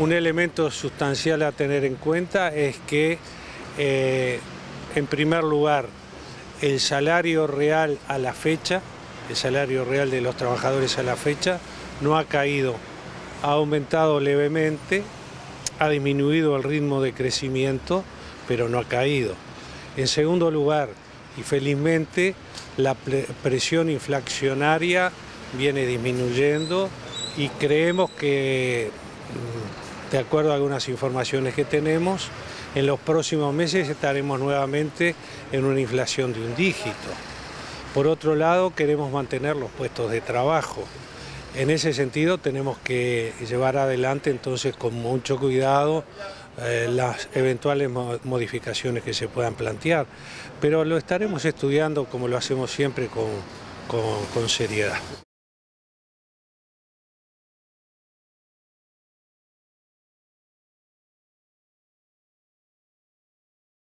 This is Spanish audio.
un elemento sustancial a tener en cuenta es que, eh, en primer lugar, el salario real a la fecha, el salario real de los trabajadores a la fecha, no ha caído, ha aumentado levemente, ha disminuido el ritmo de crecimiento, pero no ha caído. En segundo lugar, y felizmente, la presión inflacionaria viene disminuyendo y creemos que, de acuerdo a algunas informaciones que tenemos, en los próximos meses estaremos nuevamente en una inflación de un dígito. Por otro lado, queremos mantener los puestos de trabajo. En ese sentido tenemos que llevar adelante entonces con mucho cuidado eh, las eventuales modificaciones que se puedan plantear, pero lo estaremos estudiando como lo hacemos siempre con seriedad.